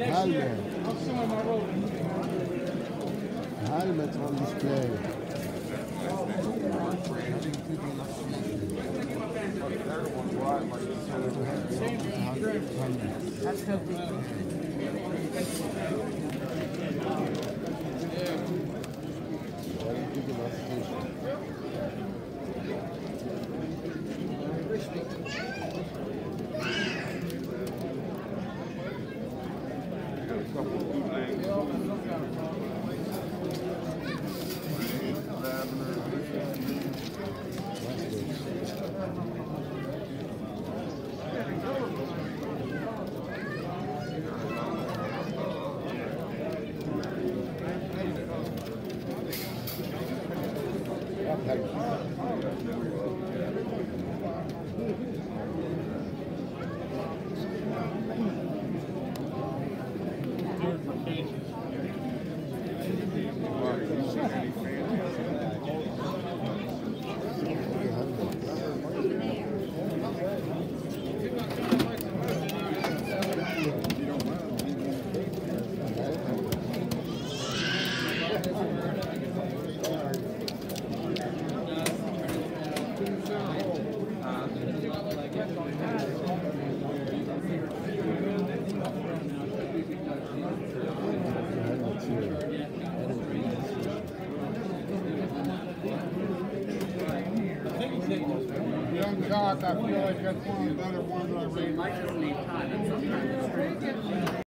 Helmet. Helmet on display. That's healthy. Jock, I feel like that's one of the better ones I read.